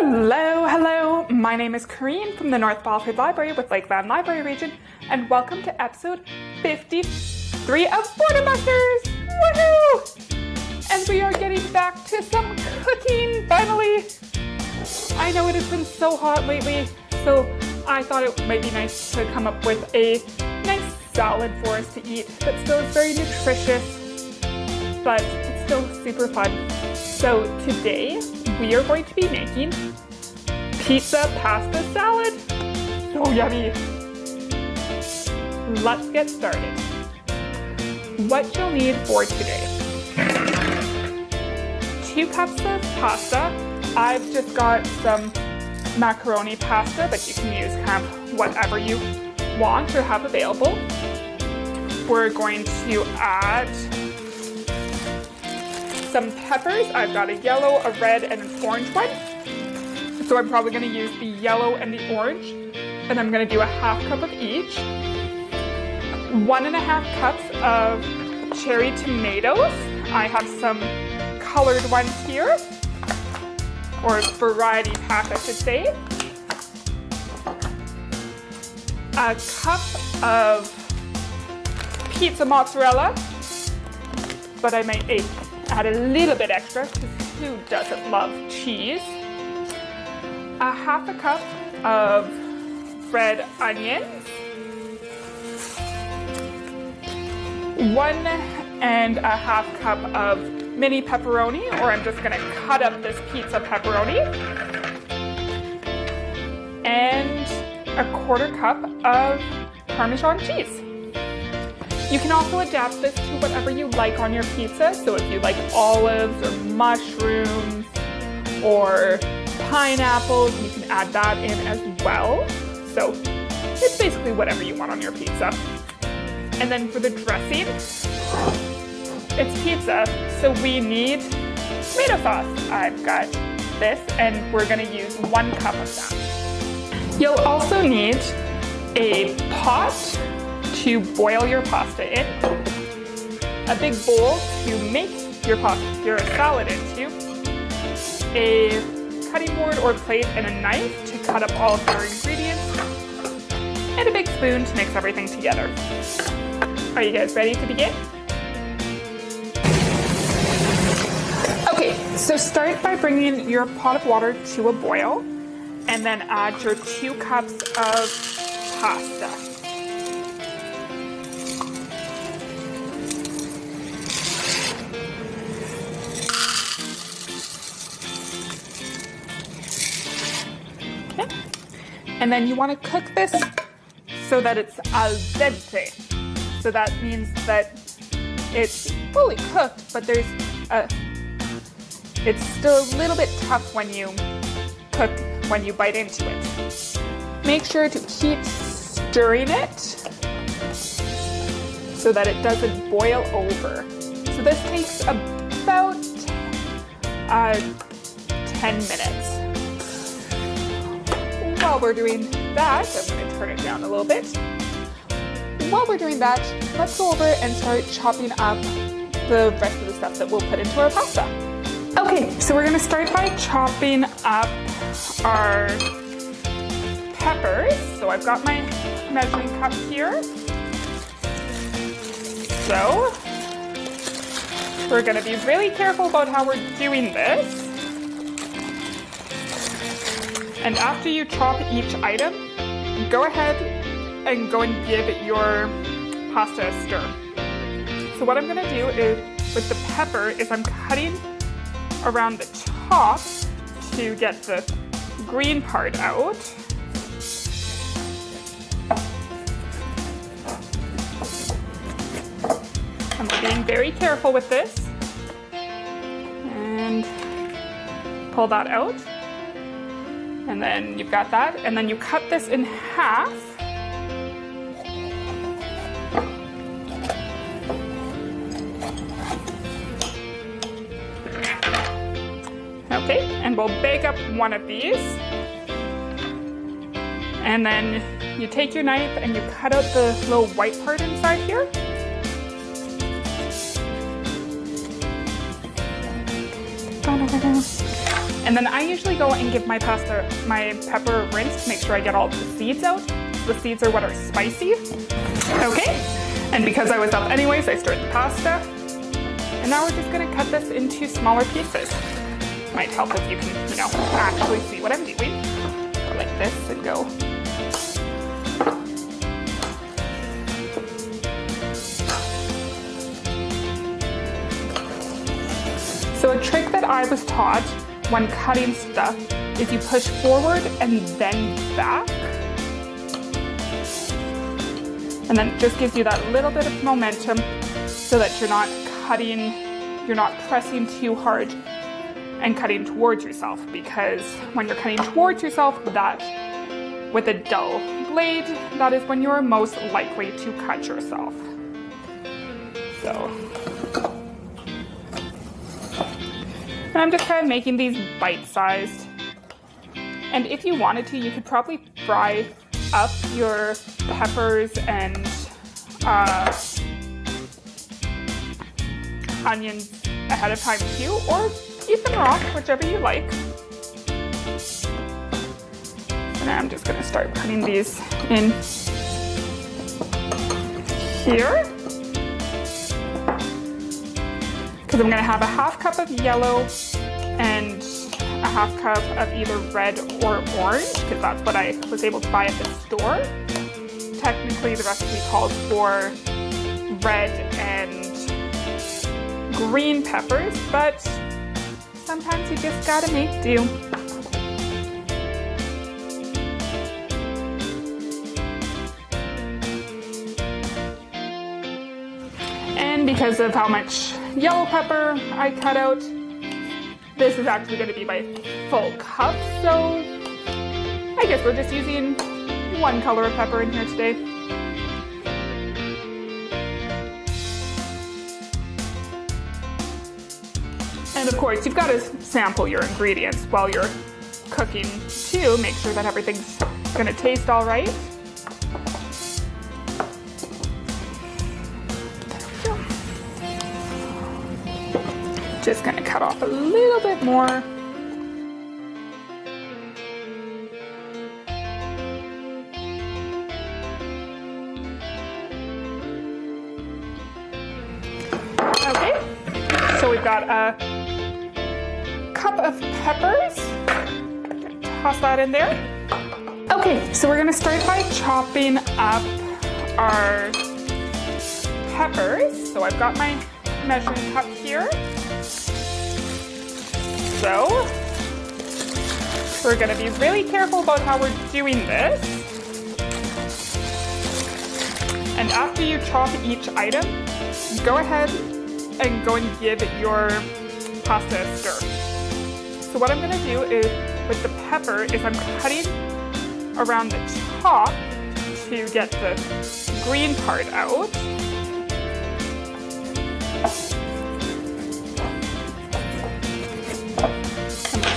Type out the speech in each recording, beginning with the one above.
Hello, hello. My name is Korrine from the North Battleford Library with Lakeland Library Region, and welcome to episode 53 of Boredom Busters! Woohoo! And we are getting back to some cooking finally. I know it has been so hot lately, so I thought it might be nice to come up with a nice salad for us to eat that still is very nutritious, but it's still super fun. So today we are going to be making pizza pasta salad. So yummy. Let's get started. What you'll need for today. Two cups of pasta. I've just got some macaroni pasta, but you can use kind of whatever you want or have available. We're going to add some peppers. I've got a yellow, a red, and an orange one. So I'm probably gonna use the yellow and the orange. And I'm gonna do a half cup of each. One and a half cups of cherry tomatoes. I have some colored ones here, or variety pack I should say. A cup of pizza mozzarella, but I might add a little bit extra because who doesn't love cheese? A half a cup of red onions, one and a half cup of mini pepperoni, or I'm just gonna cut up this pizza pepperoni, and a quarter cup of Parmesan cheese. You can also adapt this to whatever you like on your pizza. So if you like olives or mushrooms or pineapples, you can add that in as well. So it's basically whatever you want on your pizza. And then for the dressing, it's pizza, so we need tomato sauce. I've got this, and we're gonna use one cup of that. You'll also need a pot to boil your pasta in, a big bowl to make your pasta, your salad into, a cutting board or plate and a knife to cut up all of your ingredients, and a big spoon to mix everything together. Are you guys ready to begin? Okay, so start by bringing your pot of water to a boil and then add your two cups of pasta. And then you want to cook this so that it's al dente. So that means that it's fully cooked, but there's a, it's still a little bit tough when you cook, when you bite into it. Make sure to keep stirring it so that it doesn't boil over. So this takes about uh, 10 minutes while we're doing that, I'm going to turn it down a little bit. While we're doing that, let's go over and start chopping up the rest of the stuff that we'll put into our pasta. Okay, so we're gonna start by chopping up our peppers. So I've got my measuring cup here. So we're gonna be really careful about how we're doing this. And after you chop each item, go ahead and go and give your pasta a stir. So what I'm gonna do is, with the pepper, is I'm cutting around the top to get the green part out. I'm being very careful with this. And pull that out. And then you've got that. And then you cut this in half. Okay, and we'll bake up one of these. And then you take your knife and you cut out the little white part inside here. And then I usually go and give my pasta, my pepper rinse to make sure I get all the seeds out. The seeds are what are spicy. Okay, and because I was up anyways, I stirred the pasta. And now we're just gonna cut this into smaller pieces. Might help if you can, you know, actually see what I'm doing. Go like this and go So a trick that I was taught when cutting stuff is you push forward and then back. And then it just gives you that little bit of momentum so that you're not cutting, you're not pressing too hard and cutting towards yourself because when you're cutting towards yourself, that with a dull blade, that is when you're most likely to cut yourself. So And I'm just kind of making these bite-sized. And if you wanted to, you could probably fry up your peppers and uh, onions ahead of time too, or eat them raw, whichever you like. And I'm just gonna start putting these in here. Because I'm gonna have a half cup of yellow and a half cup of either red or orange, because that's what I was able to buy at the store. Technically, the recipe calls for red and green peppers, but sometimes you just gotta make do. And because of how much yellow pepper I cut out, this is actually going to be my full cup, so I guess we're just using one color of pepper in here today. And of course, you've got to sample your ingredients while you're cooking too. Make sure that everything's gonna taste all right. Just gonna cut off a little bit more. Okay, so we've got a cup of peppers. Toss that in there. Okay, so we're gonna start by chopping up our peppers. So I've got my measuring cup here. So, we're gonna be really careful about how we're doing this. And after you chop each item, go ahead and go and give your pasta a stir. So what I'm gonna do is, with the pepper, is I'm cutting around the top to get the green part out.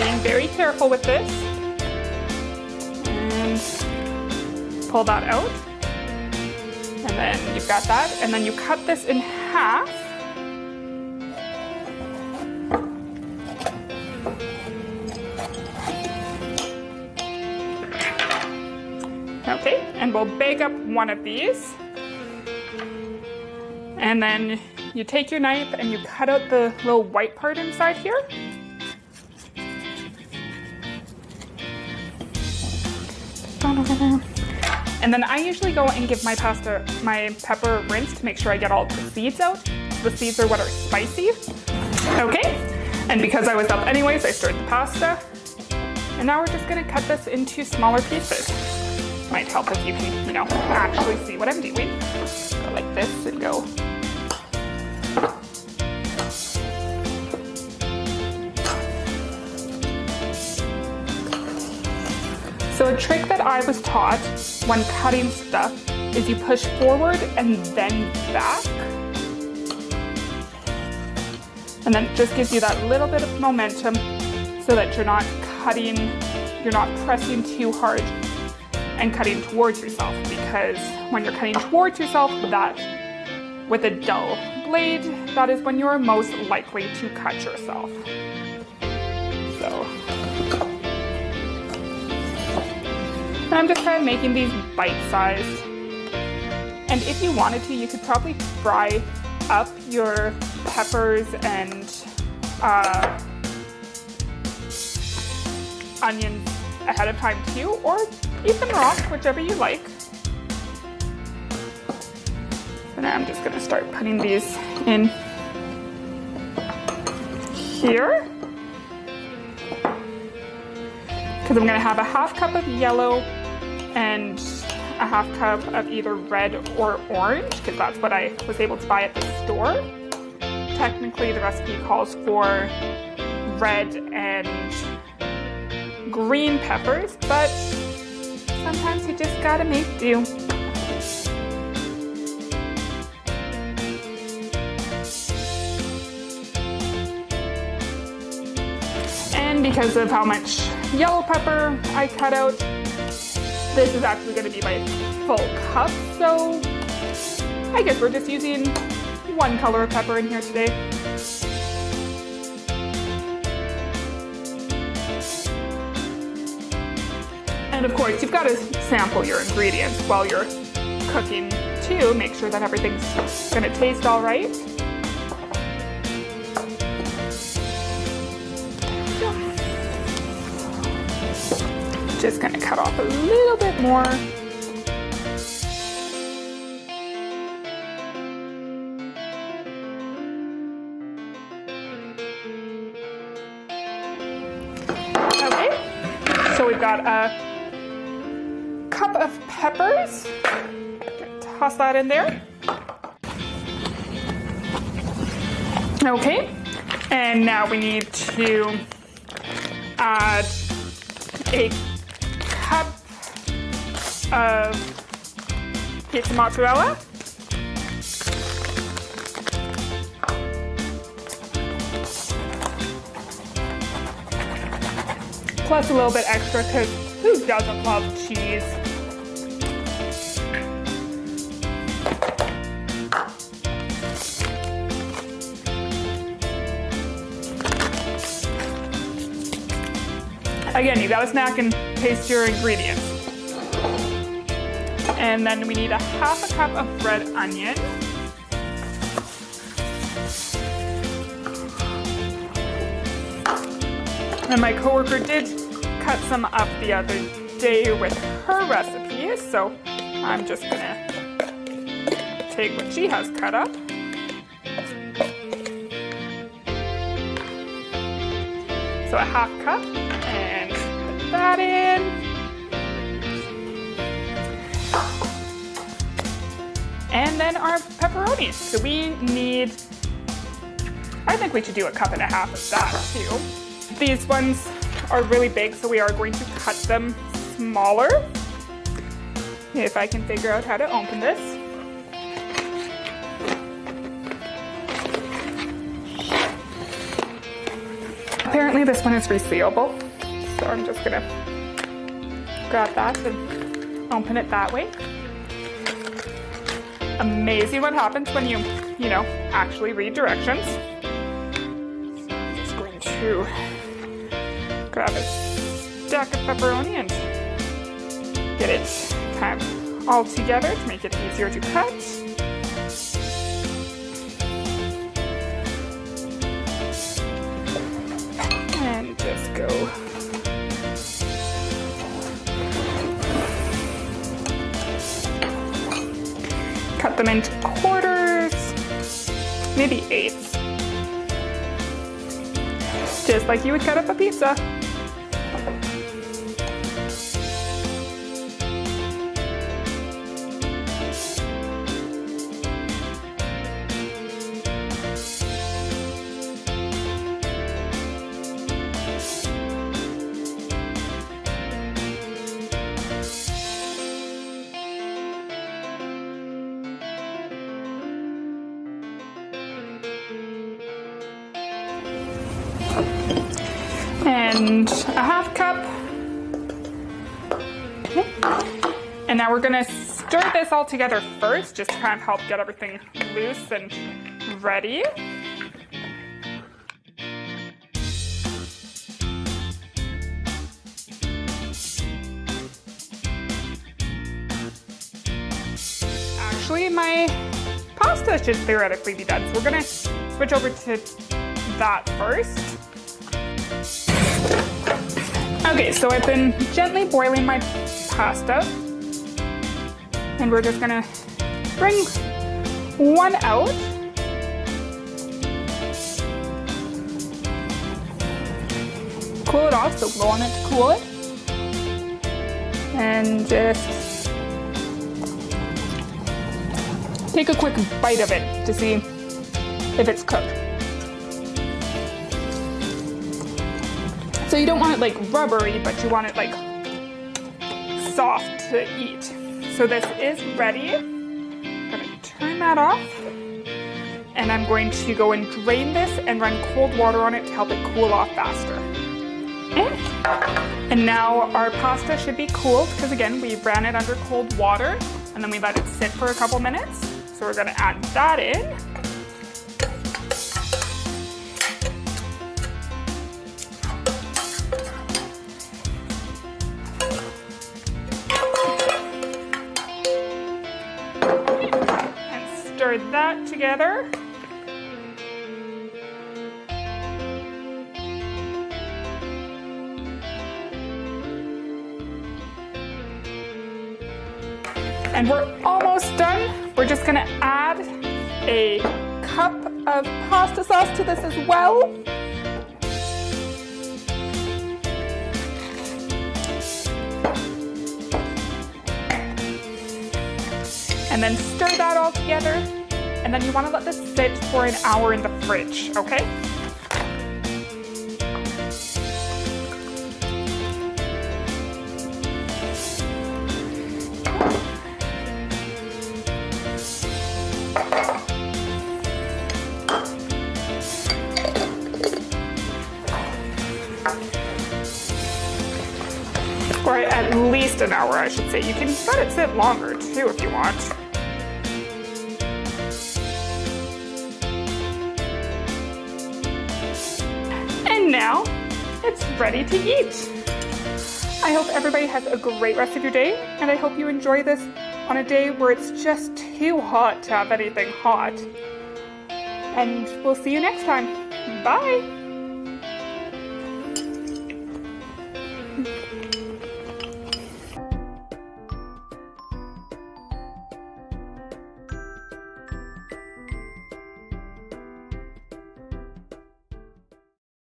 Being very careful with this. And pull that out. And then you've got that. And then you cut this in half. Okay, and we'll bake up one of these. And then you take your knife and you cut out the little white part inside here. And then I usually go and give my pasta, my pepper rinse to make sure I get all the seeds out. The seeds are what are spicy. Okay, and because I was up anyways, I stirred the pasta. And now we're just gonna cut this into smaller pieces. Might help if you can, you know, actually see what I'm doing. Go like this and go So a trick that I was taught when cutting stuff is you push forward and then back. And then it just gives you that little bit of momentum so that you're not cutting, you're not pressing too hard and cutting towards yourself because when you're cutting towards yourself, that with a dull blade, that is when you are most likely to cut yourself. I'm just kind of making these bite-sized. And if you wanted to, you could probably fry up your peppers and uh, onions ahead of time too, or eat them raw, whichever you like. So now I'm just gonna start putting these in here. Because I'm gonna have a half cup of yellow and a half cup of either red or orange, because that's what I was able to buy at the store. Technically, the recipe calls for red and green peppers, but sometimes you just gotta make do. And because of how much yellow pepper I cut out, this is actually gonna be my full cup, so I guess we're just using one color of pepper in here today. And of course, you've got to sample your ingredients while you're cooking too. Make sure that everything's gonna taste all right. Just gonna cut off a little bit more. Okay, so we've got a cup of peppers. Toss that in there. Okay, and now we need to add a Um, of pizza mozzarella. Plus a little bit extra because who doesn't love cheese? Again, you gotta snack and taste your ingredients. And then we need a half a cup of red onion. And my coworker did cut some up the other day with her recipe, so I'm just gonna take what she has cut up. So a half cup and put that in. And then our pepperoni. So we need, I think we should do a cup and a half of that too. These ones are really big, so we are going to cut them smaller. If I can figure out how to open this. Apparently this one is resealable. So I'm just gonna grab that and open it that way. Amazing what happens when you, you know, actually read directions. I'm just going to grab a stack of pepperoni and get it kind of all together to make it easier to cut. Them into quarters, maybe eighths. Just like you would cut up a pizza. and a half cup. And now we're gonna stir this all together first, just to kind of help get everything loose and ready. Actually, my pasta should theoretically be done, so we're gonna switch over to that first. Okay, so I've been gently boiling my pasta. And we're just gonna bring one out. Cool it off, so blow on it to cool it. And just take a quick bite of it to see if it's cooked. So you don't want it like rubbery, but you want it like soft to eat. So this is ready. I'm gonna turn that off. And I'm going to go and drain this and run cold water on it to help it cool off faster. Eh. And now our pasta should be cooled because again, we ran it under cold water and then we let it sit for a couple minutes. So we're gonna add that in. Stir that together. And we're almost done. We're just gonna add a cup of pasta sauce to this as well. And then stir that all together. And then you wanna let this sit for an hour in the fridge, okay? or at least an hour, I should say. You can let it sit longer too if you want. Now it's ready to eat. I hope everybody has a great rest of your day, and I hope you enjoy this on a day where it's just too hot to have anything hot. And we'll see you next time. Bye!